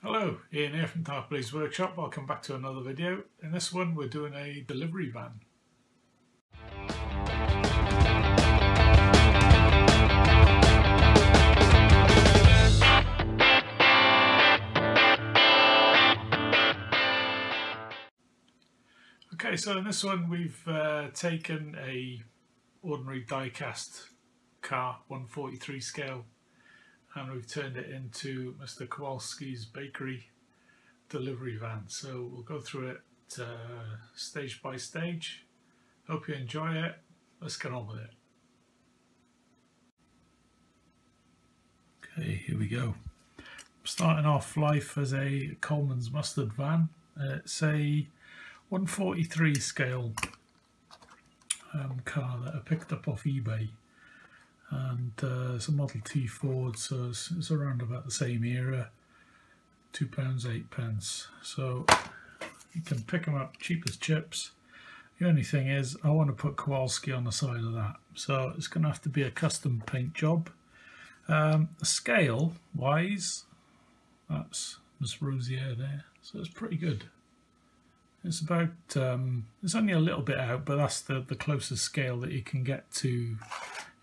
Hello, Iain here from Dark Blaze Workshop. Welcome back to another video. In this one we're doing a delivery van. Okay, so in this one we've uh, taken a ordinary die-cast car, 143 scale, and we've turned it into Mr. Kowalski's bakery delivery van. So we'll go through it uh, stage by stage. Hope you enjoy it. Let's get on with it. Okay, here we go. Starting off life as a Colman's mustard van. It's a 143 scale um, car that I picked up off eBay and uh, it's a Model T Ford so it's, it's, around about the same era. Two pounds eight pence. So you can pick them up cheap as chips. The only thing is I want to put Kowalski on the side of that. So it's going to have to be a custom paint job. Um, scale wise that's Miss Rosier there. So it's pretty good. It's about, um, it's only a little bit out, but that's the, the closest scale that you can get to,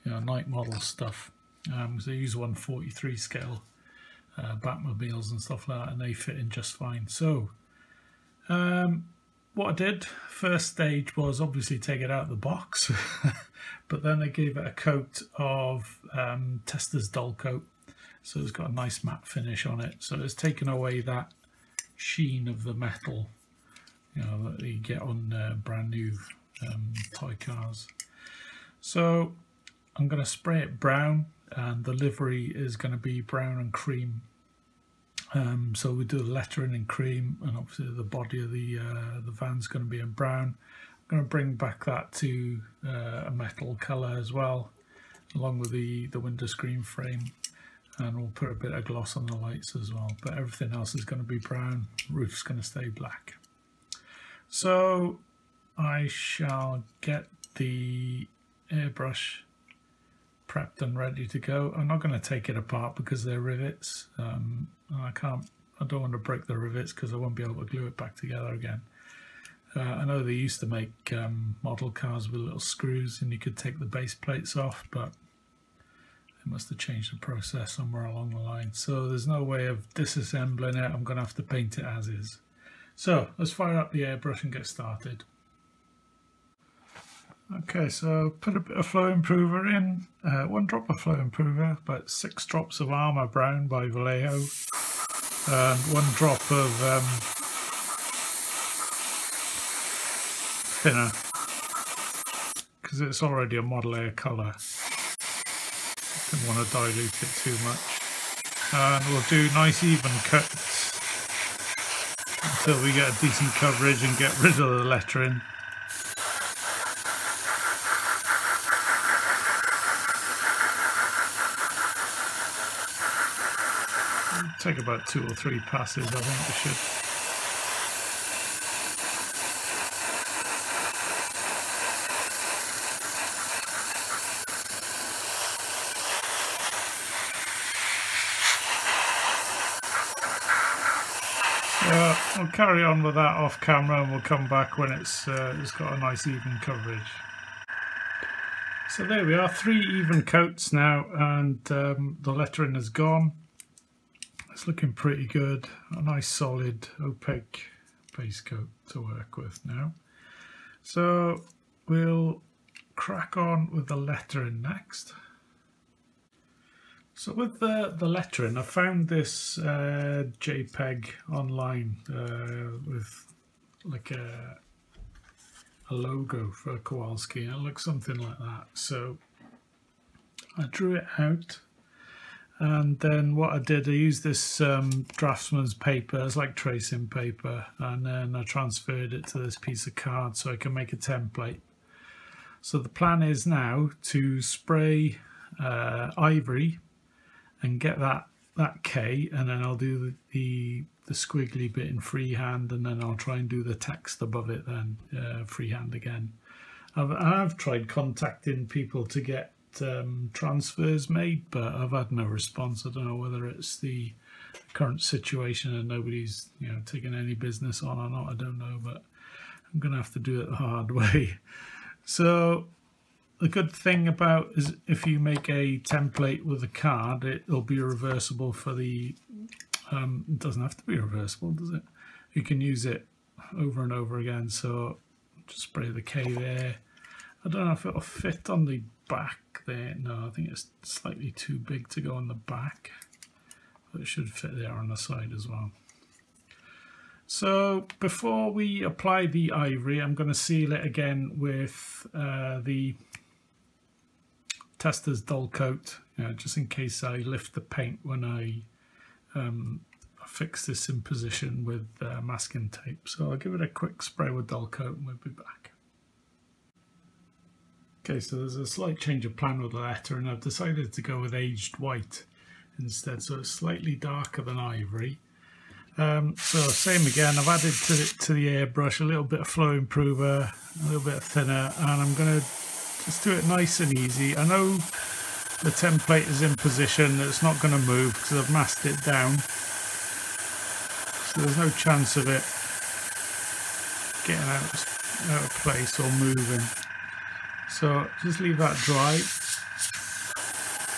you know, Knight Model stuff. Um, they use 143 scale uh, Batmobiles and stuff like that, and they fit in just fine. So, um, what I did, first stage was obviously take it out of the box, but then I gave it a coat of um, Testors Dull Coat. So it's got a nice matte finish on it. So it's taken away that sheen of the metal you know, that you get on uh, brand new um, toy cars. So I'm going to spray it brown and the livery is going to be brown and cream. Um, so we do the lettering in cream and obviously the body of the uh, the van's going to be in brown. I'm going to bring back that to uh, a metal colour as well along with the, the window screen frame and we'll put a bit of gloss on the lights as well but everything else is going to be brown, roof's going to stay black. So I shall get the airbrush prepped and ready to go. I'm not going to take it apart because they're rivets. Um, I can't, I don't want to break the rivets because I won't be able to glue it back together again. Uh, I know they used to make um, model cars with little screws and you could take the base plates off, but they must have changed the process somewhere along the line. So there's no way of disassembling it. I'm going to have to paint it as is. So let's fire up the airbrush and get started. Okay, so put a bit of flow improver in, uh, one drop of flow improver, but six drops of Armour Brown by Vallejo, and one drop of um, thinner, because it's already a model air colour. Didn't want to dilute it too much. And we'll do nice even cuts until we get a decent coverage and get rid of the lettering. Take about two or three passes, I think we should. Uh, we'll carry on with that off camera and we'll come back when it's uh, it's got a nice even coverage. So there we are, three even coats now and um, the lettering is gone. It's looking pretty good, a nice solid opaque base coat to work with now. So we'll crack on with the lettering next. So with the, the lettering, I found this uh, JPEG online uh, with like a, a logo for Kowalski. and It looks something like that. So I drew it out and then what I did, I used this um, draftsman's paper, it's like tracing paper, and then I transferred it to this piece of card so I can make a template. So the plan is now to spray uh, ivory and get that that K and then I'll do the, the, the squiggly bit in freehand and then I'll try and do the text above it then uh, freehand again. I've, I've tried contacting people to get um, transfers made but I've had no response. I don't know whether it's the current situation and nobody's you know taking any business on or not. I don't know, but I'm gonna have to do it the hard way. So the good thing about is if you make a template with a card, it'll be reversible for the. Um, it doesn't have to be reversible, does it? You can use it over and over again. So just spray the K there. I don't know if it'll fit on the back there. No, I think it's slightly too big to go on the back. But it should fit there on the side as well. So before we apply the ivory, I'm going to seal it again with uh, the Testors dull coat, you know, just in case I lift the paint when I um, fix this in position with uh, masking tape. So I'll give it a quick spray with dull coat and we'll be back. Okay, so there's a slight change of plan with the letter and I've decided to go with aged white instead. So it's slightly darker than ivory. Um, so same again, I've added to, the, to the airbrush a little bit of flow improver, a little bit thinner, and I'm going to just do it nice and easy. I know the template is in position, it's not going to move because I've masked it down. So there's no chance of it getting out, out of place or moving. So just leave that dry.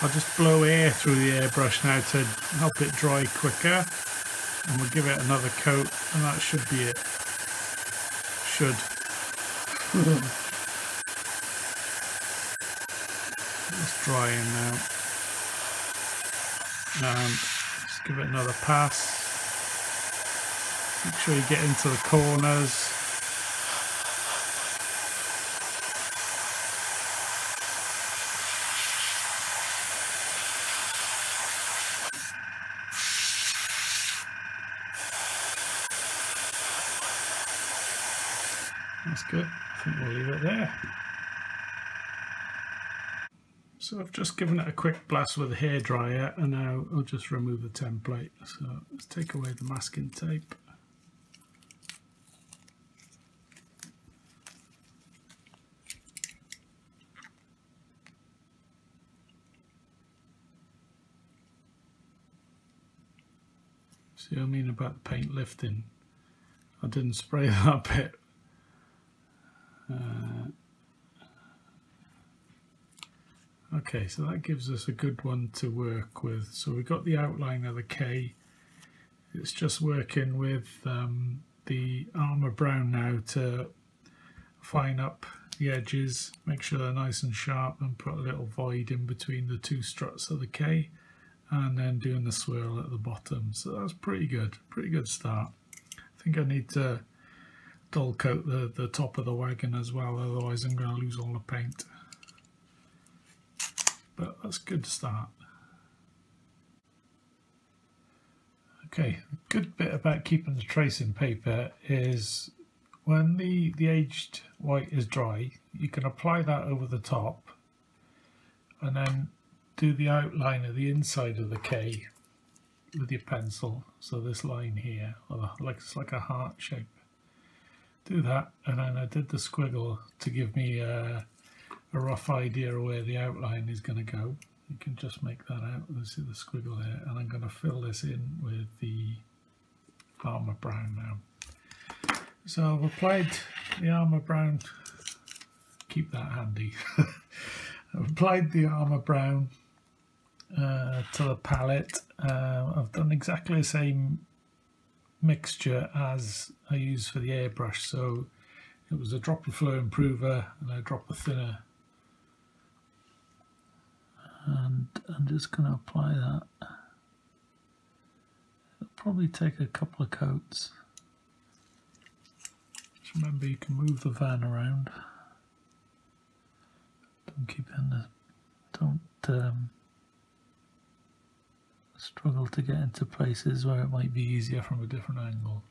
I'll just blow air through the airbrush now to help it dry quicker. And we'll give it another coat and that should be it. Should. it's drying now. And just give it another pass. Make sure you get into the corners. That's good. I think we'll leave it there. So I've just given it a quick blast with a hairdryer and now I'll just remove the template. So let's take away the masking tape. See what I mean about the paint lifting? I didn't spray that bit. Uh, okay, so that gives us a good one to work with. So we've got the outline of the K. It's just working with um, the Armour Brown now to fine up the edges, make sure they're nice and sharp and put a little void in between the two struts of the K and then doing the swirl at the bottom. So that's pretty good, pretty good start. I think I need to dull coat the, the top of the wagon as well, otherwise I'm going to lose all the paint. But that's good to start. Okay, a good bit about keeping the tracing paper is when the, the aged white is dry, you can apply that over the top and then do the outline of the inside of the K with your pencil. So this line here, like it's like a heart shape. Do that, and then I did the squiggle to give me a, a rough idea of where the outline is going to go. You can just make that out. Let's see the squiggle there, and I'm going to fill this in with the Armour Brown now. So I've applied the Armour Brown. Keep that handy. I've applied the Armour Brown uh, to the palette. Uh, I've done exactly the same mixture as I use for the airbrush. So it was a drop of flow improver and a drop of thinner. And I'm just going to apply that. It'll probably take a couple of coats. Just remember you can move the van around. Don't keep in the, don't um, struggle to get into places where it might be easier from a different angle.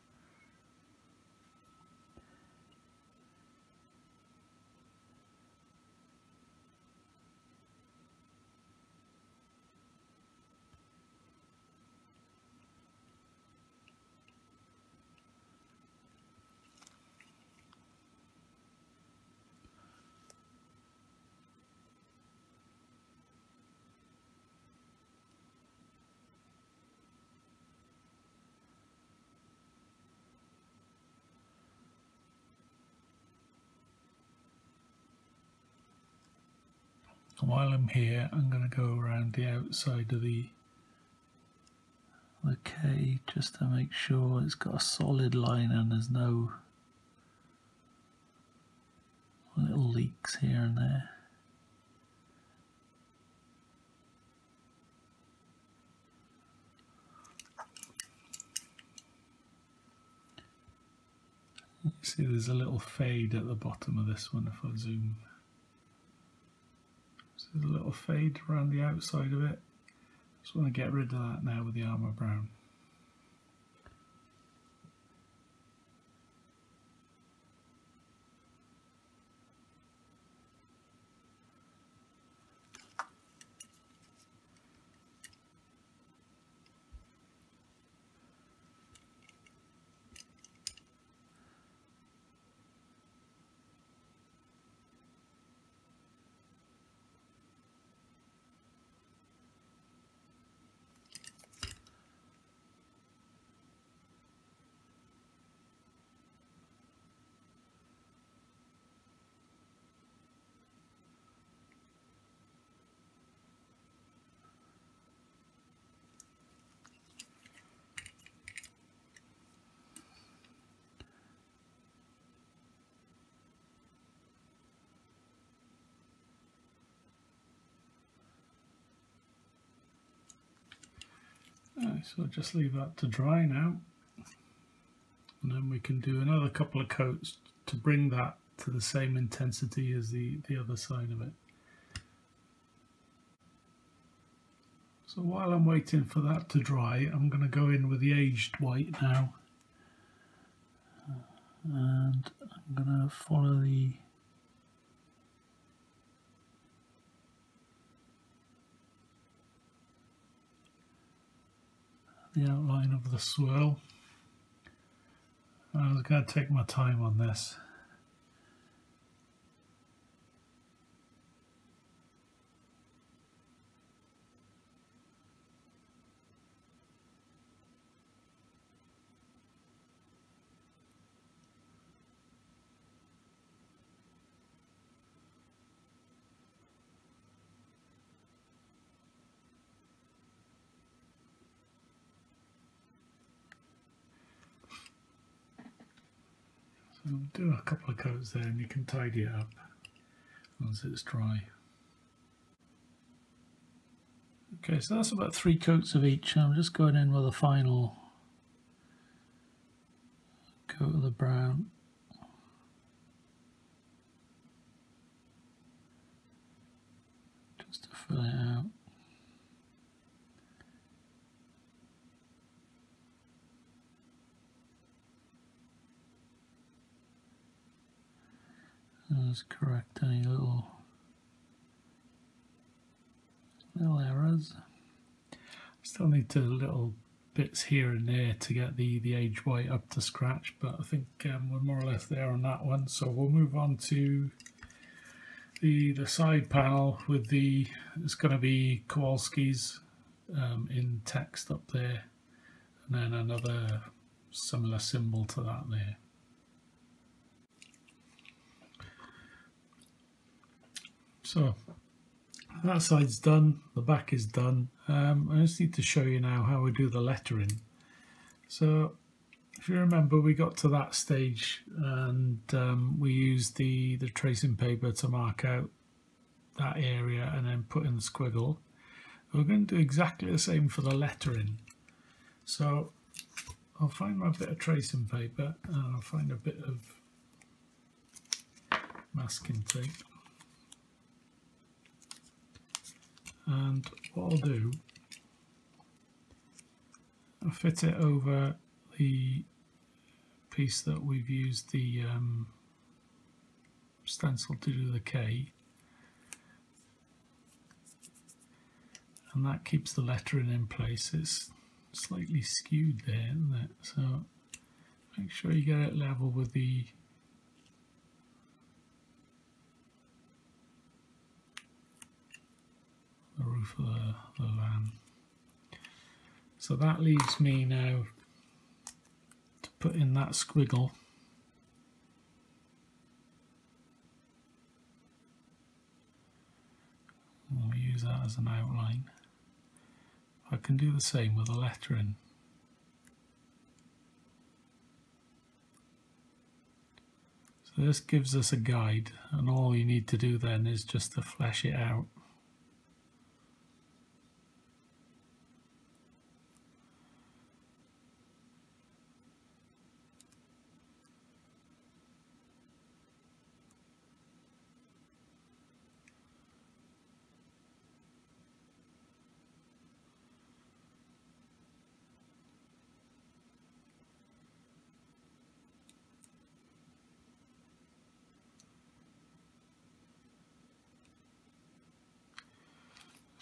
While I'm here, I'm going to go around the outside of the the K just to make sure it's got a solid line and there's no little leaks here and there. You see there's a little fade at the bottom of this one if I zoom. A little fade around the outside of it. Just want to get rid of that now with the Armour Brown. So just leave that to dry now. And then we can do another couple of coats to bring that to the same intensity as the the other side of it. So while I'm waiting for that to dry I'm going to go in with the aged white now. And I'm going to follow the the outline of the swirl. I was going to take my time on this. Do a couple of coats there and you can tidy it up once it's dry. Okay, so that's about three coats of each. I'm just going in with a final coat of the brown. Just to fill it out. Let's correct any little little errors. Still need to little bits here and there to get the the age white up to scratch, but I think um, we're more or less there on that one. So we'll move on to the the side panel with the it's going to be Kowalski's um, in text up there, and then another similar symbol to that there. So that side's done, the back is done. Um, I just need to show you now how we do the lettering. So if you remember we got to that stage and um, we used the, the tracing paper to mark out that area and then put in the squiggle. We're going to do exactly the same for the lettering. So I'll find my bit of tracing paper and I'll find a bit of masking tape. And what I'll do I'll fit it over the piece that we've used the um, stencil to do the K. And that keeps the lettering in place. It's slightly skewed there isn't it? So make sure you get it level with the the the, van. So that leaves me now to put in that squiggle. we'll use that as an outline. I can do the same with the lettering. So this gives us a guide and all you need to do then is just to flesh it out.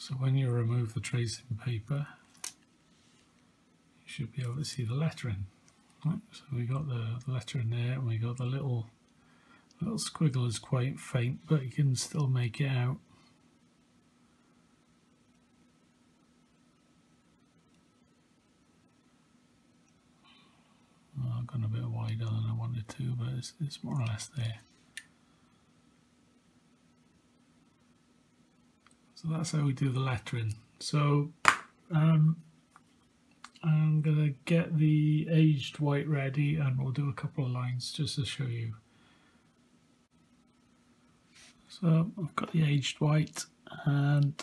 So when you remove the tracing paper, you should be able to see the lettering. So we got the lettering there, and we got the little little squiggle is quite faint, but you can still make it out. I've gone a bit wider than I wanted to, but it's, it's more or less there. So that's how we do the lettering. So um, I'm going to get the aged white ready and we'll do a couple of lines just to show you. So I've got the aged white and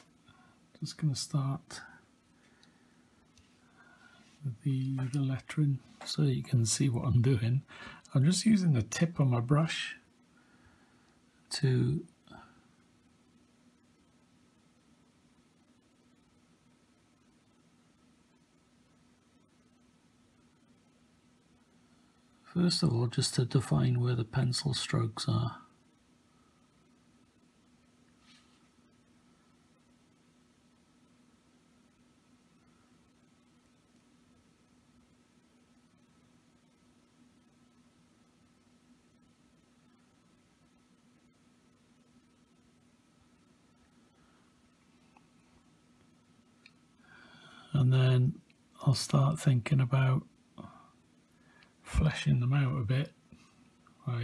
just going to start with the, the lettering so you can see what I'm doing. I'm just using the tip of my brush to First of all, just to define where the pencil strokes are. And then I'll start thinking about fleshing them out a bit by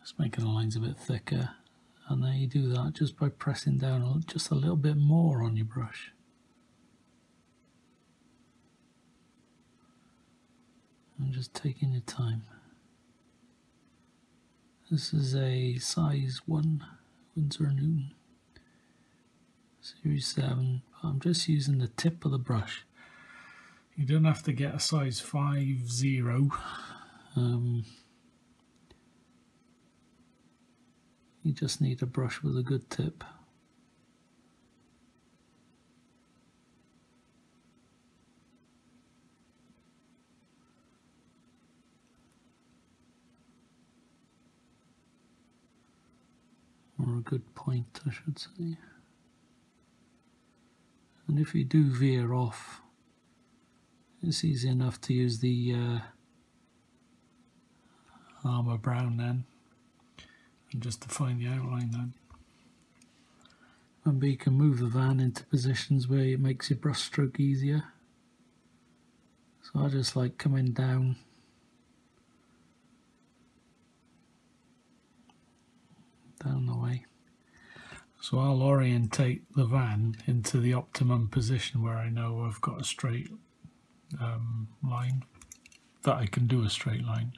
just making the lines a bit thicker and then you do that just by pressing down just a little bit more on your brush. And just taking your time. This is a size 1 Winsor Newton Series 7. I'm just using the tip of the brush you don't have to get a size 5 0 um, you just need a brush with a good tip. Or a good point I should say. And if you do veer off it's easy enough to use the uh, armour brown then and just define the outline then. Remember you can move the van into positions where it makes your brush stroke easier. So I just like coming down down the way. So I'll orientate the van into the optimum position where I know I've got a straight um, line that I can do a straight line.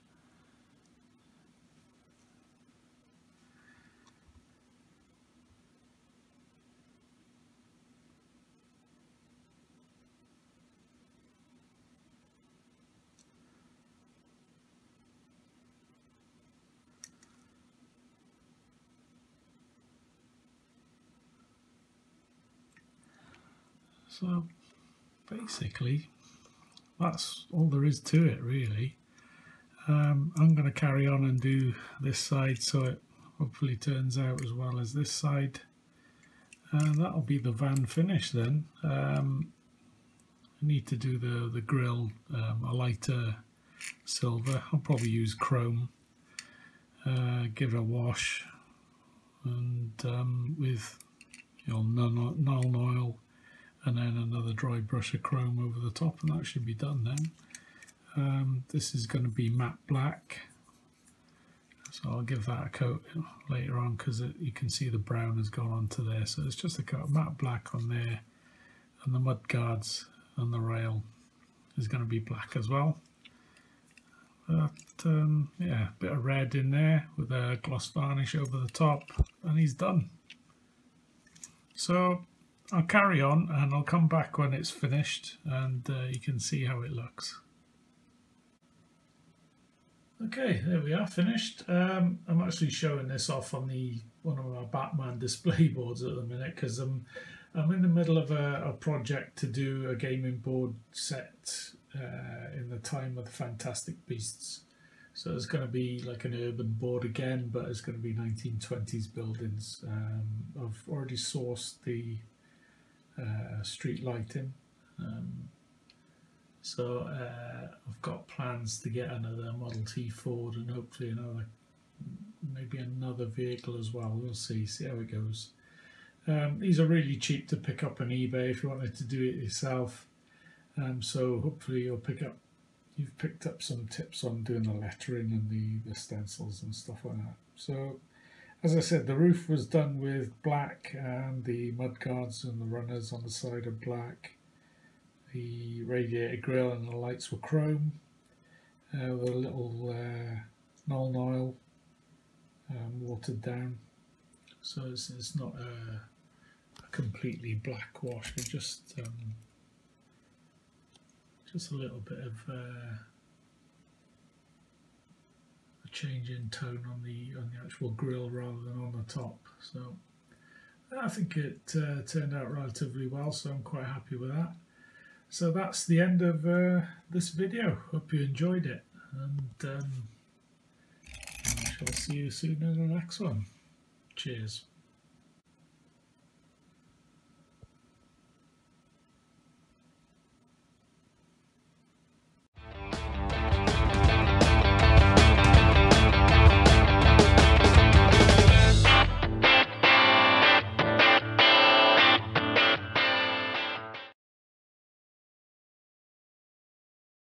So basically that's all there is to it really. Um, I'm going to carry on and do this side so it hopefully turns out as well as this side. And that'll be the van finish then. Um, I need to do the, the grill um, a lighter silver. I'll probably use chrome. Uh, give it a wash and um, with you know, Oil and then another dry brush of chrome over the top and that should be done then. Um, this is going to be matte black So I'll give that a coat later on because you can see the brown has gone onto there. So it's just a coat matte black on there and the mud guards and the rail is going to be black as well. But um, yeah, a bit of red in there with a gloss varnish over the top and he's done. So I'll carry on and I'll come back when it's finished and uh, you can see how it looks. Okay, there we are, finished. Um, I'm actually showing this off on the one of our Batman display boards at the minute because I'm I'm in the middle of a, a project to do a gaming board set uh, in the time of the Fantastic Beasts. So it's going to be like an urban board again, but it's going to be 1920s buildings. Um, I've already sourced the uh, street lighting. Um, so uh, I've got plans to get another Model T Ford and hopefully another, maybe another vehicle as well. We'll see, see how it goes. Um, these are really cheap to pick up on eBay if you wanted to do it yourself. Um, so hopefully you'll pick up, you've picked up some tips on doing the lettering and the, the stencils and stuff like that. So as I said, the roof was done with black and the mudguards and the runners on the side are black. The radiator grille and the lights were chrome uh, with a little uh, Nuln Oil um, watered down. So it's, it's not a, a, completely black wash, but just um, just a little bit of uh, change in tone on the on the actual grill rather than on the top. So I think it uh, turned out relatively well, so I'm quite happy with that. So that's the end of uh, this video. Hope you enjoyed it, and um, I shall see you soon in the next one. Cheers.